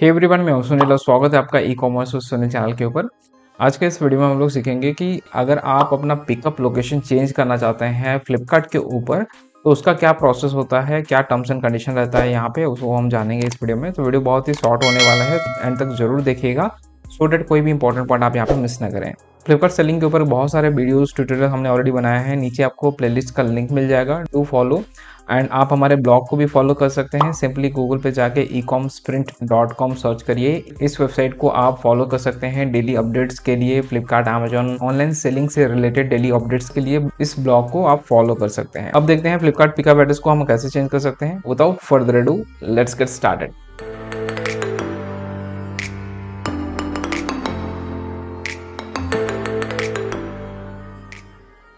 Hey everyone मैं हूँ सुनील स्वागत है आपका ई कॉमर्स सुनील चैनल के ऊपर। आज के इस वीडियो में हम लोग सीखेंगे कि अगर आप अपना पिकअप लोकेशन चेंज करना चाहते हैं फ्लिपकार्ट के ऊपर तो उसका क्या प्रोसेस होता है, क्या टर्म्स एंड कंडीशन रहता है यहाँ पे, उसको हम जानेंगे इस वीडियो में। तो वीडियो बहुत ही शॉर्ट होने वाला है एंड तक ज़रूर देखिएगा। सो डेट कोई भी इंपॉर्टेंट पॉइंट आप यहाँ पे मिस ना करें। फ्लिपकार्ट सेलिंग के ऊपर बहुत सारे वीडियोस ट्यूटोरियल हमने ऑलरेडी बनाया है। नीचे आपको प्लेलिस्ट का लिंक मिल जाएगा टू फॉलो एंड आप हमारे ब्लॉग को भी फॉलो कर सकते हैं। सिंपली गूगल पे जाके ई डॉट कॉम सर्च करिए। इस वेबसाइट को आप फॉलो कर सकते हैं डेली अपडेट्स के लिए फ्लिपकार्ट अमेजोन ऑनलाइन सेलिंग से रिलेटेड डेली अपडेट्स के लिए। इस ब्लॉग को आप फॉलो कर सकते हैं। अब देखते हैं फ्लिपकार्ट पिकअप एड्रेस को हम कैसे चेंज कर सकते हैं। Without further do let's get started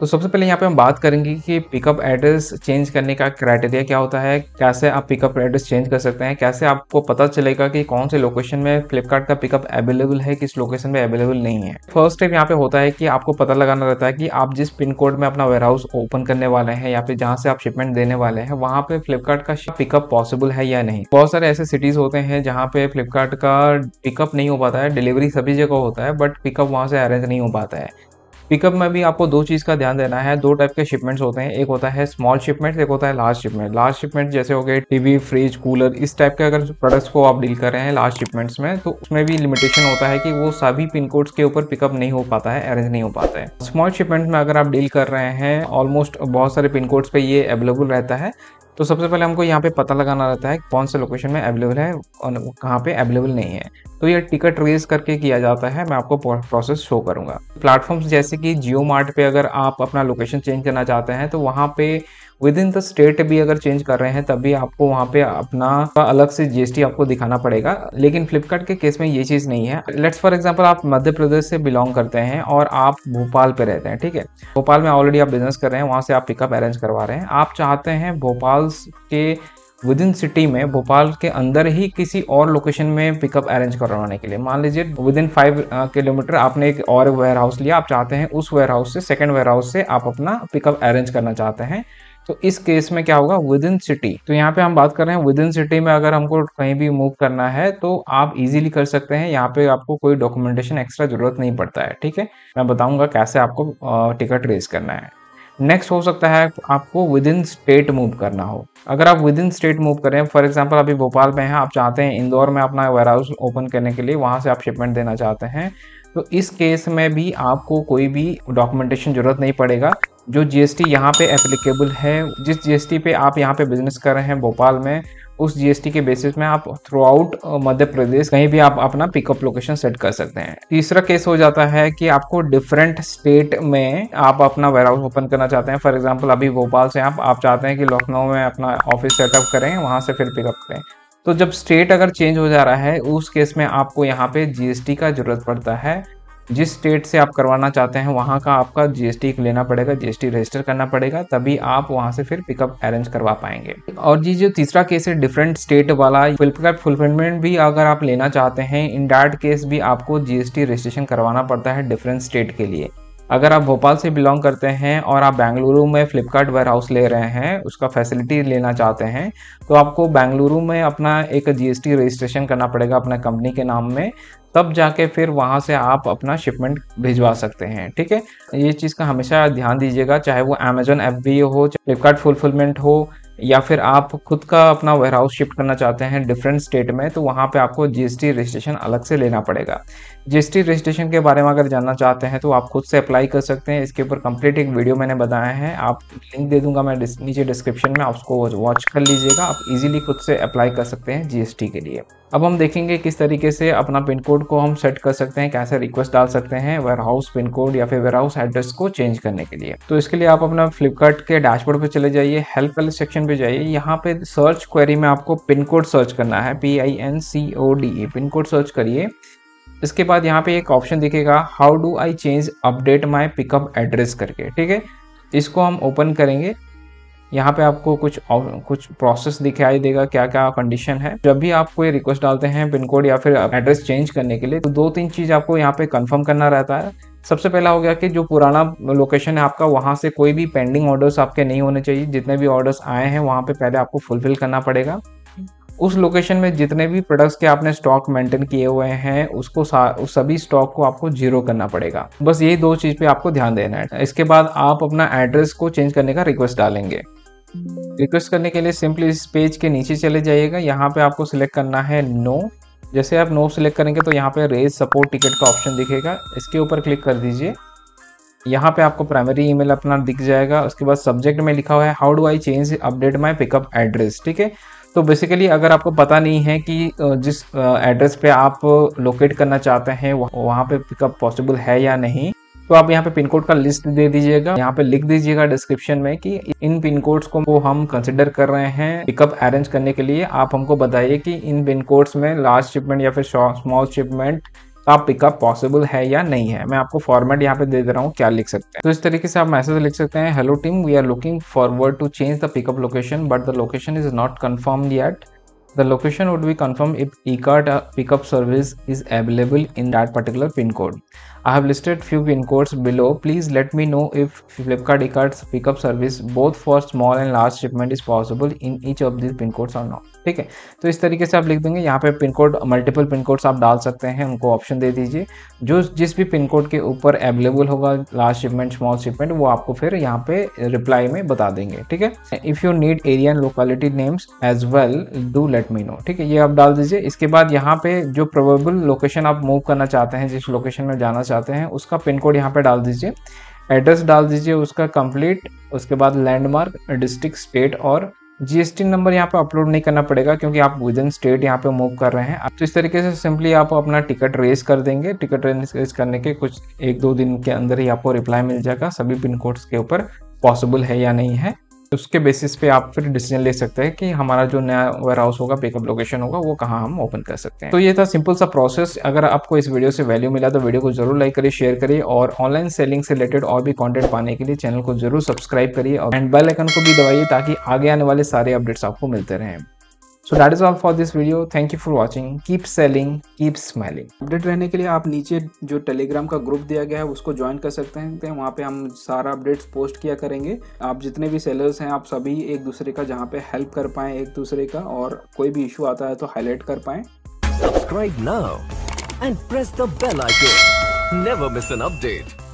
तो सबसे पहले यहाँ पे हम बात करेंगे कि पिकअप एड्रेस चेंज करने का क्राइटेरिया क्या होता है, कैसे आप पिकअप एड्रेस चेंज कर सकते हैं, कैसे आपको पता चलेगा कि कौन से लोकेशन में फ्लिपकार्ट का पिकअप अवेलेबल है, किस लोकेशन में अवेलेबल नहीं है। फ़र्स्ट स्टेप यहाँ पे होता है कि आपको पता लगाना रहता है कि आप जिस पिन कोड में अपना वेयर हाउस ओपन करने वाले हैं या फिर जहाँ से आप शिपमेंट देने वाले हैं, वहाँ पे फ्लिपकार्ट का पिकअप पॉसिबल है या नहीं। बहुत सारे ऐसे सिटीज़ होते हैं जहाँ पे फ्लिपकार्ट का पिकअप नहीं हो पाता है डिलीवरी सभी जगह होता है बट पिकअप वहाँ से अरेंज नहीं हो पाता है। पिकअप में भी आपको दो चीज़ का ध्यान देना है। दो टाइप के शिपमेंट्स होते हैं। एक होता है स्मॉल शिपमेंट एक होता है लार्ज शिपमेंट लार्ज शिपमेंट जैसे हो गए टीवी फ्रिज कूलर इस टाइप के अगर प्रोडक्ट्स को आप डील कर रहे हैं लार्ज शिपमेंट्स में तो उसमें भी लिमिटेशन होता है कि वो सभी पिन कोड्स के ऊपर पिकअप नहीं हो पाता है अरेंज नहीं हो पाता है। स्मॉल शिपमेंट में अगर आप डील कर रहे हैं ऑलमोस्ट बहुत सारे पिन कोड्स पे ये अवेलेबल रहता है। तो सबसे पहले हमको यहाँ पे पता लगाना रहता है कौन से लोकेशन में अवेलेबल है और कहाँ पे अवेलेबल नहीं है। तो ये टिकट रेज करके किया जाता है, मैं आपको प्रोसेस शो करूँगा। प्लेटफॉर्म्स जैसे कि जियो मार्ट पे अगर आप अपना लोकेशन चेंज करना चाहते हैं तो वहाँ पे विद इन द स्टेट भी अगर चेंज कर रहे हैं, तभी आपको वहाँ पे अपना अलग से जीएसटी आपको दिखाना पड़ेगा। लेकिन फ्लिपकार्ट के केस में ये चीज़ नहीं है। लेट्स फॉर एग्ज़ाम्पल आप मध्य प्रदेश से बिलोंग करते हैं और आप भोपाल पे रहते हैं, ठीक है? भोपाल में ऑलरेडी आप बिज़नेस कर रहे हैं, वहाँ से आप पिकअप अरेंज करवा रहे हैं। आप चाहते हैं भोपाल के विद इन सिटी में, भोपाल के अंदर ही किसी और लोकेशन में पिकअप अरेंज करवाने के लिए। मान लीजिए विद इन फाइव किलोमीटर आपने एक और वेयर हाउस लिया, आप चाहते हैं उस वेयर हाउस से सेकेंड वेयर हाउस से आप अपना पिकअप अरेंज करना चाहते हैं। तो इस केस में क्या होगा? विद इन सिटी तो यहाँ पे हम बात कर रहे हैं विद इन सिटी में अगर हमको कहीं भी मूव करना है तो आप इजीली कर सकते हैं। यहाँ पे आपको कोई डॉक्यूमेंटेशन एक्स्ट्रा ज़रूरत नहीं पड़ता है, ठीक है? मैं बताऊँगा कैसे आपको टिकट रेज करना है। नेक्स्ट हो सकता है आपको विद इन स्टेट मूव करना हो। अगर आप विद इन स्टेट मूव करें फॉर एग्जांपल अभी भोपाल में हैं, आप चाहते हैं इंदौर में अपना वेयर हाउस ओपन करने के लिए, वहाँ से आप शिपमेंट देना चाहते हैं तो इस केस में भी आपको कोई भी डॉक्यूमेंटेशन ज़रूरत नहीं पड़ेगा। जो जीएसटी यहाँ पे एप्लीकेबल है, जिस जीएसटी पे आप यहाँ पे बिज़नेस कर रहे हैं भोपाल में, उस जीएसटी के बेसिस में आप थ्रू आउट मध्य प्रदेश कहीं भी आप अपना पिकअप लोकेशन सेट कर सकते हैं। तीसरा केस हो जाता है कि आपको डिफरेंट स्टेट में आप अपना वेयर हाउस ओपन करना चाहते हैं। फॉर एग्ज़ाम्पल अभी भोपाल से आप आप चाहते हैं कि लखनऊ में अपना ऑफ़िस सेटअप करें, वहाँ से फिर पिकअप करें। तो जब स्टेट अगर चेंज हो जा रहा है, उस केस में आपको यहाँ पे जीएसटी का ज़रूरत पड़ता है। जिस स्टेट से आप करवाना चाहते हैं, वहाँ का आपका जीएसटी लेना पड़ेगा जीएसटी रजिस्टर करना पड़ेगा, तभी आप वहाँ से फिर पिकअप अरेंज करवा पाएँगे। और जी, जो तीसरा केस है डिफरेंट स्टेट वाला फ्लिपकार्ट फुलफिलमेंट भी अगर आप लेना चाहते हैं इन डैट केस भी आपको जीएसटी रजिस्ट्रेशन करवाना पड़ता है डिफरेंट स्टेट के लिए। अगर आप भोपाल से बिलोंग करते हैं और आप बेंगलुरु में फ्लिपकार्ट वेयर हाउस ले रहे हैं, उसका फैसिलिटी लेना चाहते हैं तो आपको बेंगलुरु में अपना एक जीएसटी रजिस्ट्रेशन करना पड़ेगा अपना कंपनी के नाम में। तब जाके फिर वहाँ से आप अपना शिपमेंट भिजवा सकते हैं, ठीक है? ये चीज़ का हमेशा ध्यान दीजिएगा, चाहे वो अमेजोन एफ़ हो, चाहे फ्लिपकार्ट फुलफिलमेंट हो, या फिर आप खुद का अपना वेयर हाउस शिफ्ट करना चाहते हैं डिफरेंट स्टेट में तो वहाँ पे आपको जीएसटी रजिस्ट्रेशन अलग से लेना पड़ेगा। जीएसटी रजिस्ट्रेशन के बारे में अगर जानना चाहते हैं तो आप खुद से अप्लाई कर सकते हैं। इसके ऊपर कंप्लीट एक वीडियो मैंने बताया है। आप लिंक दे दूँगा मैं नीचे डिस्क्रिप्शन में। आप उसको वॉच कर लीजिएगा। आप इजीली खुद से अप्लाई कर सकते हैं जीएसटी के लिए। अब हम देखेंगे किस तरीके से अपना पिन कोड को हम सेट कर सकते हैं, कैसे रिक्वेस्ट डाल सकते हैं वेयर हाउस पिन कोड या फिर वेयर हाउस एड्रेस को चेंज करने के लिए। तो इसके लिए आप अपना फ्लिपकार्ट के डैशबोर्ड पे चले जाइए हेल्प वाले सेक्शन पे जाइए। यहाँ पे सर्च क्वेरी में आपको पिन कोड सर्च करना है P I N C O D pin code search करिए। इसके बाद यहाँ पे एक ऑप्शन दिखेगा how do I change update my pickup address करके, ठीक है? इसको हम ओपन करेंगे। यहाँ पे आपको कुछ कुछ प्रोसेस दिखाई देगा क्या क्या कंडीशन है। जब भी आप कोई रिक्वेस्ट डालते हैं पिन कोड या फिर एड्रेस चेंज करने के लिए तो दो तीन चीज़ आपको यहाँ पे कंफर्म करना रहता है। सबसे पहला हो गया कि जो पुराना लोकेशन है आपका, वहाँ से कोई भी पेंडिंग ऑर्डर्स आपके नहीं होने चाहिए। जितने भी ऑर्डर्स आए हैं, वहाँ पे पहले आपको फुलफिल करना पड़ेगा। उस लोकेशन में जितने भी प्रोडक्ट्स के आपने स्टॉक मेंटेन किए हुए हैं, उसको उस सभी स्टॉक को आपको ज़ीरो करना पड़ेगा। बस यही दो चीज़ पे आपको ध्यान देना है। इसके बाद आप अपना एड्रेस को चेंज करने का रिक्वेस्ट डालेंगे। रिक्वेस्ट करने के लिए सिंपली इस पेज के नीचे चले जाइएगा। यहाँ पे आपको सिलेक्ट करना है नो जैसे आप नो सिलेक्ट करेंगे तो यहाँ पे रेज सपोर्ट टिकट का ऑप्शन दिखेगा। इसके ऊपर क्लिक कर दीजिए। यहाँ पे आपको प्राइमरी ईमेल अपना दिख जाएगा। उसके बाद सब्जेक्ट में लिखा हुआ है how do I change update my pickup address ठीक है? तो बेसिकली अगर आपको पता नहीं है कि जिस एड्रेस पे आप लोकेट करना चाहते हैं, वहाँ पे पिकअप पॉसिबल है या नहीं तो आप यहाँ पे पिन कोड का लिस्ट दे दीजिएगा। यहाँ पे लिख दीजिएगा डिस्क्रिप्शन में कि इन पिन कोड्स को हम कंसिडर कर रहे हैं पिकअप अरेंज करने के लिए। आप हमको बताइए कि इन पिन कोड्स में लार्ज शिपमेंट या फिर स्मॉल शिपमेंट का पिकअप पॉसिबल है या नहीं है? मैं आपको फॉर्मेट यहाँ पे दे दे रहा हूँ, क्या लिख सकते हैं। तो इस तरीके से आप मैसेज लिख सकते हैं hello team we are looking forward to change the pickup location but the location is not confirm yet The location would be confirmed if eCart pickup service is available in that particular pin code. I have listed few pin codes below. Please let me know if Flipkart eCart's pickup service both for small and large shipment is possible in each of these pin codes or not. ठीक है तो इस तरीके से आप लिख देंगे यहाँ पे pin code multiple pin codes आप डाल सकते हैं उनको ऑप्शन दे दीजिए जो जिस भी पिन कोड के ऊपर अवेलेबल होगा लार्ज शिपमेंट स्मॉल शिपमेंट वो आपको फिर यहाँ पे रिप्लाई में बता देंगे ठीक है if you need area and locality names as well do let me know ठीक है, ये आप डाल दीजिए। इसके बाद यहाँ पे जो प्रोबेबल लोकेशन आप मूव करना चाहते हैं, जिस लोकेशन में जाना चाहते हैं, उसका पिन कोड यहाँ पे डाल दीजिए। एड्रेस डाल दीजिए उसका कंप्लीट उसके बाद लैंडमार्क डिस्ट्रिक्ट स्टेट और जीएसटी नंबर यहाँ पे अपलोड नहीं करना पड़ेगा क्योंकि आप विद इन स्टेट यहाँ पे मूव कर रहे हैं। तो इस तरीके से सिंपली आप अपना टिकट रेस कर देंगे। टिकट रेस करने के कुछ एक दो दिन के अंदर ही आपको रिप्लाई मिल जाएगा। सभी पिन कोड्स के ऊपर पॉसिबल है या नहीं है। उसके बेसिस पे आप फिर डिसीज़न ले सकते हैं कि हमारा जो नया वेयर हाउस होगा पिकअप लोकेशन होगा, वो कहाँ हम ओपन कर सकते हैं। तो ये था सिंपल सा प्रोसेस अगर आपको इस वीडियो से वैल्यू मिला तो वीडियो को ज़रूर लाइक करिए शेयर करिए और ऑनलाइन सेलिंग से रिलेटेड और भी कॉन्टेंट पाने के लिए चैनल को ज़रूर सब्सक्राइब करिए एंड बेल आइकन को भी दबाइए ताकि आगे आने वाले सारे अपडेट्स आपको मिलते रहें। So that is all for this video thank you for watching keep selling keep smiling update रहने के लिए आप नीचे जो टेलीग्राम का ग्रुप दिया गया है उसको ज्वाइन कर सकते हैं। वहाँ पे हम सारा अपडेट्स पोस्ट किया करेंगे। आप जितने भी सेलर्स हैं आप सभी एक दूसरे का जहाँ पे हेल्प कर पाए एक दूसरे का और कोई भी इशू आता है तो हाईलाइट कर पाए। Subscribe now and press the bell icon never miss an update